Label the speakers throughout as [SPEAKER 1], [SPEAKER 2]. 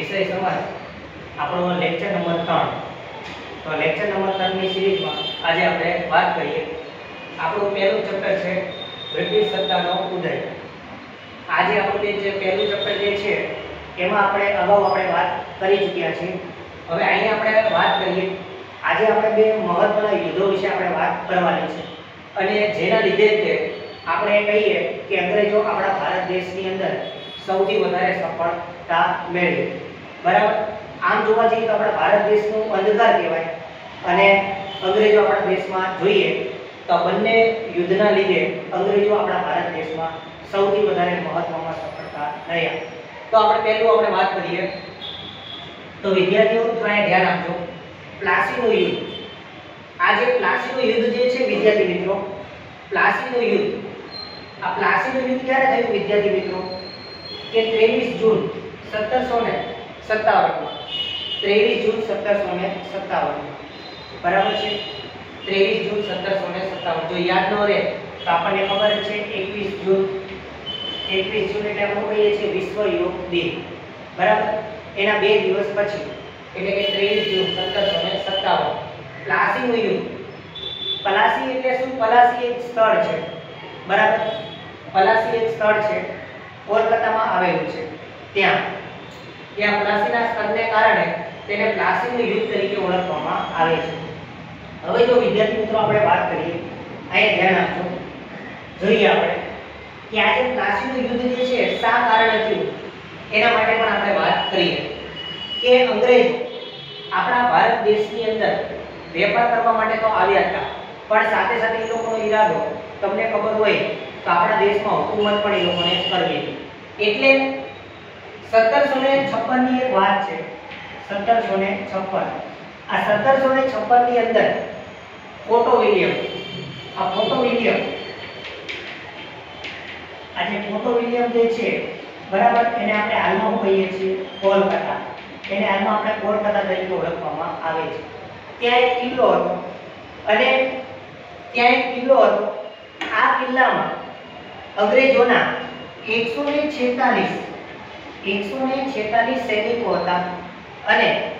[SPEAKER 1] વિષય સમાજ. આપણો લેક્ચર નંબર ત્રણ. તો લેક્ચર નંબર ત્રણની સિરીઝમાં આજે આપણે વાત કરીએ. આપણું પહેલું ચેપ્ટર છે બ્રિટિશ સત્તાનો ઉદય. આજે આપણું જે પહેલું ચેપ્ટર જે છે, એમાં આપણે અગાઉ આપણે વાત કરી ચૂક્યા છીએ. હવે અહીંયા આપણે વાત કરીએ. આજે આપણે બે મહત્વના યુદ્ધો વિશે આપણે વાત કરવાની છે. અને જેના લીધે તે આપણે કહીએ કે અંગ્રેજો આપણા ભારત દેશની અંદર સૌથી વધારે સફળતા મેળવી. બરાબર? આમ જોવા જઈએ તો આપણા ભારત દેશનું અંધકાર કહેવાય. અને અંગ્રેજો આપણા દેશમાં જોઈએ તો બંને યુદ્ધના લીધે અંગ્રેજો આપણા ભારત દેશમાં સૌથી વધારે મહત્વમાં સફળતા રહ્યા. તો આપણે પહેલું આપણે વાત કરીએ. તો વિદ્યાર્થીઓ થોડા ધ્યાન આપજો. પ્લાસીનું યુદ્ધ. આ જે પ્લાસીનું યુદ્ધ જે છે વિદ્યાર્થી મિત્રો, પ્લાસીનું યુદ્ધ. આ પ્લાસીનું યુદ્ધ ક્યારે થયું વિદ્યાર્થી મિત્રો? કે 23 જૂન 1757 માં 23 જૂન 1757 બરાબર છે? 23 જૂન 1757 જો યાદ ન રહે, તો આપણને ખબર છે 21 જૂન 21 જૂન એટલે આપણે કહીએ છીએ વિશ્વ યોગ દિન. બરાબર? એના બે દિવસ પછી, એટલે કે 23 જૂન 1757 પ્લાસીનું યુગ પલાસી એટલે શું? પલાસી એક સ્થળ છે. બરાબર? પલાસી એક સ્થળ છે. કોલકાતામાં આવેલું છે. ત્યાં. ત્યાં પ્લાસીના સ્તરને કારણે તેને પ્લાસીનું યુદ્ધ તરીકે ઓળખવામાં આવે છે. હવે જો વિદ્યાર્થી મિત્રો આપણે વાત કરીએ, અહીંયા ધ્યાન આપજો. જોઈએ આપણે કે આ જે પ્લાસીનું યુદ્ધ જે છે, શા કારણે થયું એના માટે પણ આપણે વાત કરીએ. કે અંગ્રેજો આપણા ભારત દેશની અંદર વેપાર કરવા માટે તો આવ્યા હતા, પણ સાથે સાથે એ લોકોનો ઈરાદો, તમને ખબર હોય તો આપણા દેશમાં હુકુમત પણ એ લોકોને કરવી હતી. એટલે સત્તરસો ને છપ્પનની એક વાત છે. સત્તરસો ને છપ્પન. આ સત્તરસો ને છપ્પનની અંદર ફોટો વિલિયમ. આ ફોટો વિલિયમ. આ જે ફોટો વિલિયમ જે છે, બરાબર, એને આપણે હાલમાં શું કહીએ છીએ? કોલકાતા. એને હાલમાં આપણે કોલકાતા તરીકે ઓળખવામાં આવે છે. ત્યાં એક કિલ્લો હતો. અને ત્યાં એક કિલ્લો હતો. આ કિલ્લામાં અંગ્રેજોના 146 146 સૈનિકો હતા. અને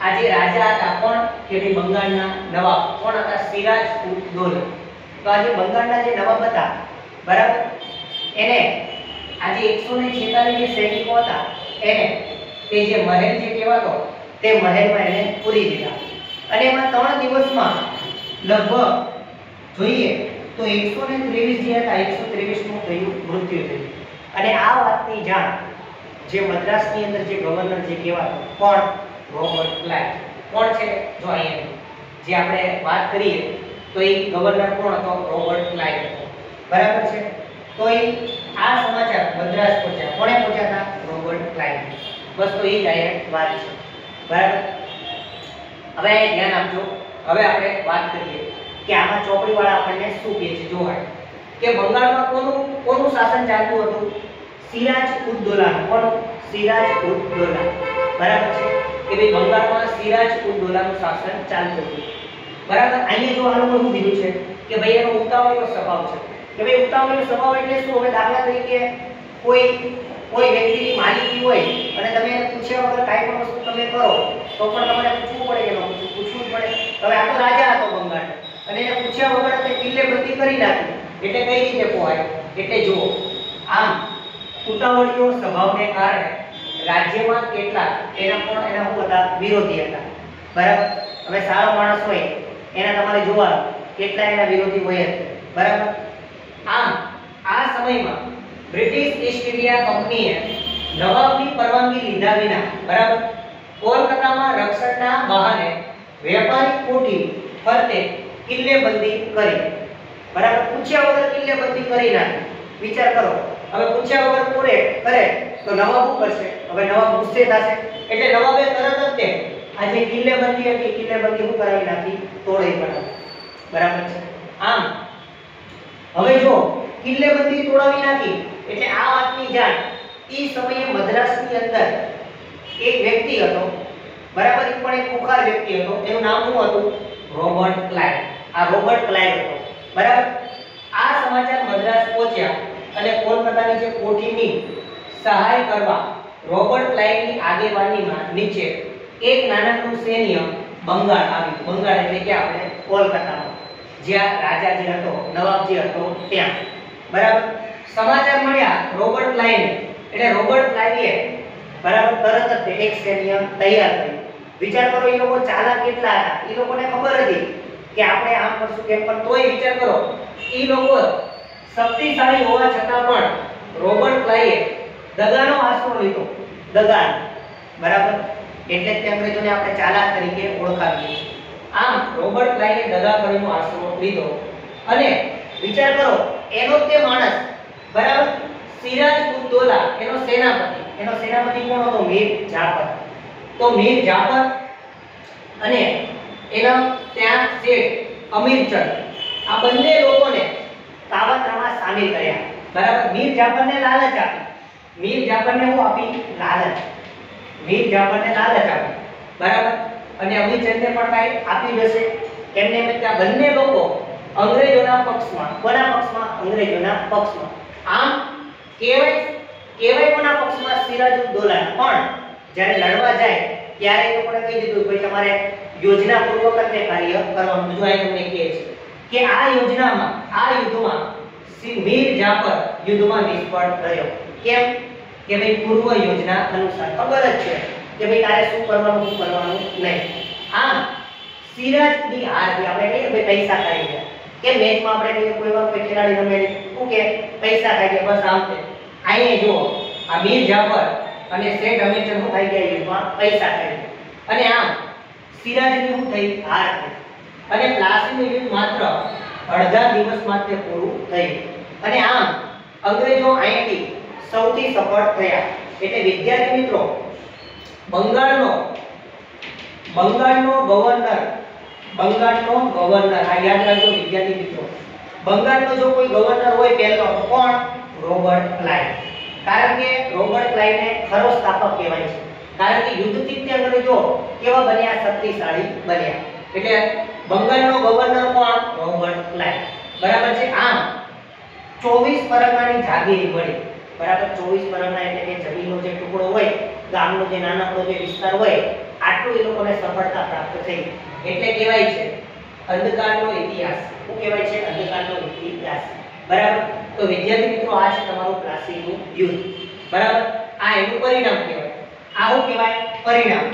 [SPEAKER 1] આ જે રાજા હતા કોણ? કે ભાઈ બંગાળના નવાબ. કોણ હતા? સિરાજ ઉદ તો આ જે બંગાળના જે નવાબ હતા, બરાબર? એને આ જે 146 જે સૈનિકો હતા, એને તે જે મહેલ જે કહેવાતો, તે મહેલમાં એને પૂરી દીધા. અને એમાં ત્રણ દિવસમાં લગભગ જોઈએ તો 123 જે હતા, એકસો ત્રેવીસનું થયું મૃત્યુ થયું. અને આ વાતની જાણ જે મદ્રાસની અંદર જે ગવર્નર જે કહેવાતો કોણ રોબર્ટ ક્લાઇવ કોણ છે? જો અહીંયા. જે આપણે વાત કરીએ, તો એ ગવર્નર કોણ હતો? રોબર્ટ ક્લાઇવ હતો. બરાબર છે? તો એ આ સમાચાર મદ્રાસ પહોંચ્યા. કોણે પહોંચ્યા હતા? રોબર્ટ ક્લાઇવ બસ તો એ અહીંયા વાત છે. બરાબર? હવે ધ્યાન આપજો. હવે આપણે વાત કરીએ કે આમાં ચોપડીવાળા આપણને શું કહે છે? જોવાય કે બંગાળમાં કોનું કોનું શાસન ચાલતું હતું? સિરાજ ઉદ્દોલા દૌલાનું સિરાજ ઉદ્દોલા. બરાબર છે? કે ભાઈ બંગાળમાં સિરાજ ઉદ્દોલાનું શાસન ચાલતું હતું. બરાબર? અહીંયા જો આ લોકો શું કીધું છે કે ભાઈ એનો ઉતાવળીનો સ્વભાવ છે. કે ભાઈ ઉતાવળીનો સ્વભાવ એટલે શું? હવે દાખલા તરીકે કોઈ કોઈ વ્યક્તિની માલિકી હોય અને તમે એને પૂછ્યા વગર કાંઈ પણ વસ્તુ તમે કરો, તો પણ તમારે પૂછવું પડે પૂછવું. પૂછવું જ પડે. હવે આ તો રાજા હતો બંગાળ અને એને પૂછ્યા વગર તે કિલ્લેબંધી કરી નાખી એટલે કઈ રીતે પોહાય? એટલે જુઓ, આમ ઉતાવળીઓ સ્વભાવને કારણે રાજ્યમાં કેટલાક એના પણ એના શું હતા વિરોધી હતા. બરાબર? હવે સારો માણસ હોય, એના તમારે જોવાનું કેટલા એના વિરોધી હોય બરાબર? આમ, આ સમયમાં બ્રિટિશ ઈસ્ટ ઇન્ડિયા કંપનીએ નવાબની પરવાનગી લીધા વિના, બરાબર? કોલકાતામાં રક્ષણના બહાને વેપારી કોઠી ફરતે કિલ્લેબંધી કરી. બરાબર? પૂછ્યા વગર કિલ્લેબંધી કરી નાખી. વિચાર કરો હવે પૂછ્યા વગર પૂરે કરે તો નવાબ કરશે? હવે નવાબ ગુસ્સે થશે. એટલે નવાબે તરત જ તે આ જે કિલ્લેબંધી હતી કિલ્લેબંધી હું કરાવી નાખી? તોડાઈ પડાવી બરાબર છે? આમ, હવે જો કિલ્લેબંધી તોડાવી નાખી, એટલે આ વાતની જાણ એ સમયે મદ્રાસની અંદર એક વ્યક્તિ હતો. બરાબર પણ એક ખુખાર વ્યક્તિ હતો. એનું નામ શું હતું? રોબર્ટ ક્લાઇવ આ રોબર્ટ ક્લાઇવ હતો. બરાબર? આ સમાચાર મદ્રાસ પહોંચ્યા. અને કોલકાતાની જે કોઠીની સહાય કરવા રોબર્ટ ક્લાઇવની આગેવાનીમાં નીચે એક નાનકડું સૈન્ય બંગાળ આવ્યું. બંગાળ એટલે કે આપણે કોલકાતામાં. જ્યાં રાજાજી હતો નવાબજી હતો, ત્યાં. બરાબર? સમાચાર મળ્યા રોબર્ટ ક્લાઇવને એટલે રોબર્ટ ક્લાઇવે બરાબર તરત જ એક સૈન્ય તૈયાર કર્યું. વિચાર કરો એ લોકો ચાલાક કેટલા હતા? એ લોકોને ખબર હતી કે આપણે આમ કરશું કેમ પણ તોય વિચાર કરો. એ લોકો શક્તિશાળી હોવા છતાં પણ રોબર્ટ ક્લાઈએ દગાનો આશરો લીધો. દગાન. બરાબર? એટલે જ અંગ્રેજોને આપણે ચાલાક તરીકે ઓળખાવીએ છીએ. આમ રોબર્ટ ક્લાઈએ દગા કરીનો આશરો લીધો. અને વિચાર કરો, એનો તે માણસ. બરાબર? સિરાજ ઉદ દૌલા એનો સેનાપતિ. એનો સેનાપતિ કોણ હતો? મીર જાફર. તો મીર જાફર અને એના ત્યાં શેઠ અમીરચંદ. આ બંને લોકોને સામેલ કર્યા. બરાબર? મીર જાફરને લાલચ આપી. મીર જાફરને હું આપી? લાલચ. મીર જાફરને લાલચ આપી. બરાબર? અને અમીરચંદને પણ કાંઈ આપી દેશે એમને એમ કે બંને લોકો અંગ્રેજોના પક્ષમાં, કોના પક્ષમાં? અંગ્રેજોના પક્ષમાં. આમ કેવાય કેવાય કોના પક્ષમાં? સિરાજુદ્દૌલા પણ જ્યારે લડવા જાય, ત્યારે એ લોકોને કહી દીધું ભાઈ તમારે યોજનાપૂર્વક જ કાર્ય કરવાનું. જો આ તમને કહે છે કે આ યોજનામાં, આ યુદ્ધમાં મીર જાફર યુદ્ધમાં નિષ્ફળ રહ્યો. કેમ? કે ભાઈ પૂર્વ યોજના અનુસાર. ખબર જ છે કે ભાઈ તારે શું કરવાનું શું કરવાનું નહીં. આમ સિરાજની હારથી આપણે કહીએ, ભાઈ પૈસા ખાઈ ગયા. કે મેચમાં આપણે કહીએ, કોઈ વાર કોઈ ખેલાડી રમે શું કે? પૈસા ખાઈ ગયા, બસ આમ છે. અહીંયા જુઓ, આ મીર જાફર અને શેઠ અમીરચંદ શું ખાઈ ગયા યુદ્ધમાં? પૈસા ખાઈ ગયા. અને આમ, સિરાજની શું થઈ? હાર થઈ. અને પ્લાસીનું યુદ્ધ માત્ર અડધા દિવસમાં માટે પૂરું થયું અને આમ, અંગ્રેજો અહીંથી સૌથી સફળ થયા. એટલે વિદ્યાર્થી મિત્રો, બંગાળનો બંગાળનો ગવર્નર બંગાળનો ગવર્નર, આ યાદ રાખજો વિદ્યાર્થી મિત્રો. બંગાળનો જો કોઈ ગવર્નર હોય પહેલો, તો કોણ? Robert Clive. કારણ કે રોબર્ટ ક્લાઇવને ખરો સ્થાપક કહેવાય છે. કારણ કે યુદ્ધથી તે અંગ્રેજો કેવા બન્યા? શક્તિશાળી બન્યા. એટલે બંગાળનો ગવર્નર કોણ? Robert Clive. બરાબર છે? આમ 24 પરગણાની જાગીરી મળી. બરાબર? 24 પરગણા એટલે કે જમીનનો જે ટુકડો હોય, ગામનો જે નાનકડો જે વિસ્તાર હોય, આટલું એ લોકોને સફળતા પ્રાપ્ત થઈ. એટલે કહેવાય છે, અંધકારનો ઇતિહાસ. શું કહેવાય છે? અંધકારનો ઇતિહાસ. બરાબર? તો વિદ્યાર્થી મિત્રો, આ છે તમારું પ્લાસીનું યુદ્ધ. બરાબર? આ એનું પરિણામ કહેવાય. આ શું કહેવાય? પરિણામ.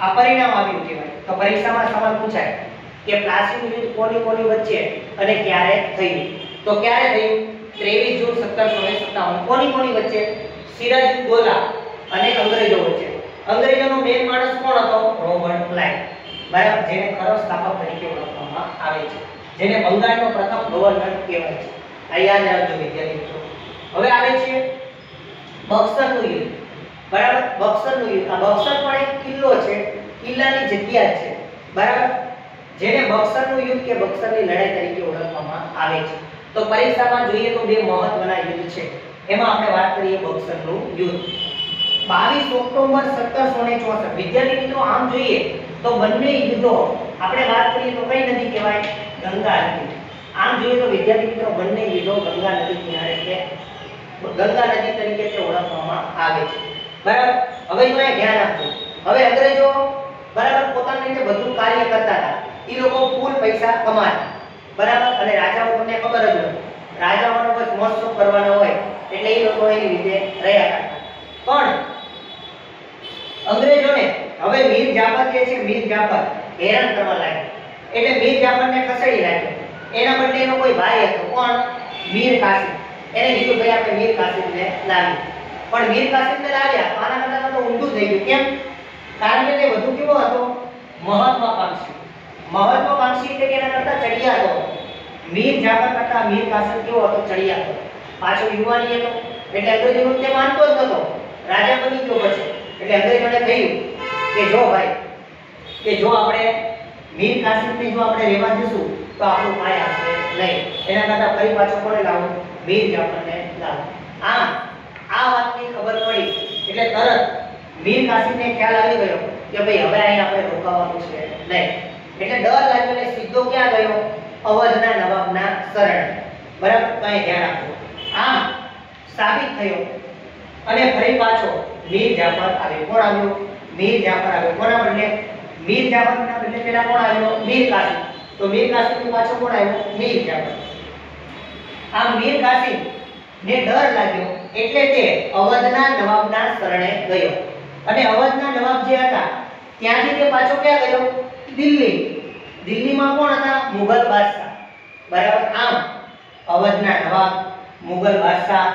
[SPEAKER 1] આ પરિણામ આવ્યું કહેવાય. તો પરીક્ષામાં સવાલ પૂછાય કે પ્લાસીનું યુદ્ધ કોની કોની વચ્ચે અને ક્યારે થયું? તો ક્યારે થયું 23 જૂન 1757 કોની કોની વચ્ચે? સિરાજુદ્દૌલા અને અંગ્રેજો વચ્ચે. અંગ્રેજોનો મેન માણસ કોણ હતો? રોબર્ટ ક્લાઇવ બરાબર? જેને ખરો સ્થાપક તરીકે ઓળખવામાં આવે છે. જેને બંગાળનો પ્રથમ ગવર્નર કહેવાય છે. આ યાદ રાખજો વિદ્યાર્થી મિત્રો. હવે આવે છે બક્સરનું યુદ્ધ. બરાબર? બક્સરનું યુદ્ધ. આ બક્સર પણ એક કિલ્લો છે. કિલ્લાની જગ્યા છે. બરાબર? જેને બક્સરનું યુદ્ધ કે બક્સરની લડાઈ તરીકે ઓળખવામાં આવે છે. તો પરીક્ષામાં જોઈએ તો બે મહત્વના યુદ્ધ છે. એમાં આપણે વાત કરીએ બક્સરનું યુદ્ધ. 22 ઓક્ટોબર 1764 વિદ્યાર્થી મિત્રો, આમ જોઈએ તો બંને યુદ્ધો, આપણે વાત કરીએ તો કઈ નદી કહેવાય? ગંગા નદી. આમ જોઈએ તો વિદ્યાર્થી મિત્રો, બંને યુદ્ધો ગંગા નદી કિનારે છે. ગંગા નદી તરીકે તે ઓળખવામાં આવે છે. બરાબર? હવે જો ધ્યાન આપજો. હવે અંગ્રેજો બરાબર પોતાની રીતે બધું કાર્ય કરતા હતા. એ લોકો ફૂલ પૈસા કમાતા બરાબર? અને રાજાઓ તમને ખબર જ હોય. રાજાઓનો બસ મહોત્સવ કરવાનો હોય એટલે એ લોકો એની રીતે રહ્યા કરતા. પણ અંગ્રેજોને હવે મીર જાફર જે છે, મીર જાફર હેરાન કરવા લાગ્યા. એટલે મીર જાફરને ખસેડી નાખ્યો. એના બદલે એનો કોઈ ભાઈ હતો, કોણ? મીર કાસિમ. એને કીધું, ભાઈ, આપણે મીર કાસિમને લાવી પણ મીર કાસિમને લાવ્યા આના કરતાં તો ઊંધું થઈ ગયું. કેમ? કારણ કે તે વધુ કેવો હતો? મહત્વાકાંક્ષી મહત્વાકાંક્ષી એટલે એના કરતાં ચડિયાતો મીર જાફર કરતા મીર કાસિમ કેવો હતો? ચડિયાતો પાછો યુવાની હતો એટલે અંગ્રેજોનું તે માનતો જ નતો રાજા બની ગયો પછી. એટલે અંગ્રેજોને કહ્યું કે જો ભાઈ, કે જો આપણે મીર કાસિમને જો આપણે રહેવા દઈશું તો આપણું કાંઈ આવશે નહીં. એના કરતાં ફરી પાછો કોને લાવો? મીર જાફરને લાવો. આમ, આ વાતની ખબર પડી. એટલે તરત મીર કાસિમને ખ્યાલ આવી ગયો કે ભાઈ, હવે અહીં આપણે રોકાવાનું છે. નહીં. એટલે ડર લાગ્યો એટલે સીધો ક્યાં ગયો? અવધના નવાબના શરણે. બરાબર? તો ધ્યાન આપજો. આમ સાબિત થયો. અને ફરી પાછો મીર જાફર આવ્યો. કોણ આવ્યો? મીર જાફર આવ્યો. કોના બદલે? મીર જાફરના બદલે પેલા કોણ આવ્યો? મીર કાસિમ. તો મીર કાસિમ પાછો કોણ આવ્યો? મીર જાફર. આ મીર કાસિમ ને ડર લાગ્યો એટલે તે અવધના નવાબના શરણે ગયો. અને અવધના નવાબ જે હતા, ત્યાંથી તે પાછો ક્યાં ગયો? દિલ્હી. દિલ્હીમાં કોણ હતા? મુગલ બાદશાહ. બરાબર? આમ, અવધના નવાબ, મુગલ બાદશાહ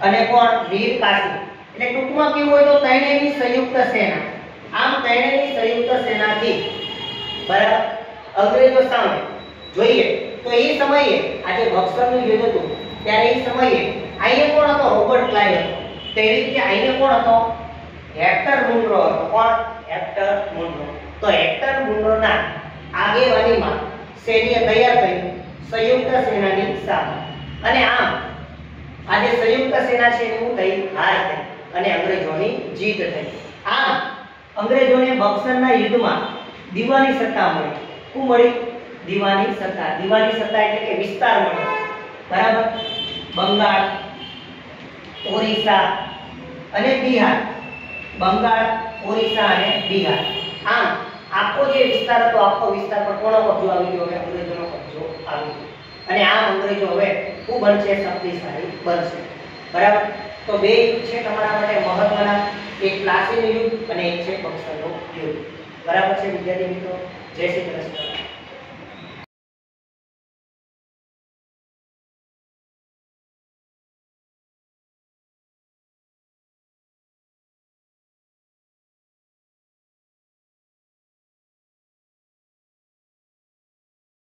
[SPEAKER 1] અને કોણ? વીર કાશી એટલે ટૂંકમાં કેવું હોય તો ત્રણેયની સંયુક્ત સેના. આમ ત્રણેયની સંયુક્ત સેનાથી, બરાબર? અંગ્રેજો સામે. જોઈએ, તો એ સમયે, આજે બક્સરનું યુદ્ધ હતું, ત્યારે એ સમયે અહીંયા કોણ હતો? રોબર્ટ ક્લાઇવ હતો. તેવી રીતે અહીંયા કોણ હતો? હેક્ટર મુન્ડ્રો હતો. કોણ? હેક્ટર મુન્ડ્રો તો હેક્ટર મુન્ડોના આગેવાનીમાં સૈન્ય તૈયાર થયું સંયુક્ત સેનાની સામે. અને આમ, આજે સંયુક્ત સેના છે એનું થઈ હાર થઈ અને અંગ્રેજોની જીત થઈ. આમ, અંગ્રેજોને બક્સરના યુદ્ધમાં દીવાની સત્તા મળી. શું મળી? દીવાની સત્તા. દીવાની સત્તા એટલે કે વિસ્તાર મળ્યો બરાબર? બંગાળ, ઓરિસ્સા અને બિહાર. બંગાળ, ઓરિસ્સા અને બિહાર. આમ આખો જે વિસ્તાર હતો, આખો વિસ્તાર પર કોનો કબજો આવી ગયો? હવે અંગ્રેજોનો કબજો આવી ગયો. અને આ અંગ્રેજો હવે શું બનશે શક્તિશાળી બનશે. બરાબર? તો બે યુદ્ધ છે તમારા માટે મહત્વના. એક પ્લાસીનું યુદ્ધ અને એક છે બક્સરનું યુદ્ધ બરાબર છે વિદ્યાર્થી મિત્રો? જય શ્રી કૃષ્ણ.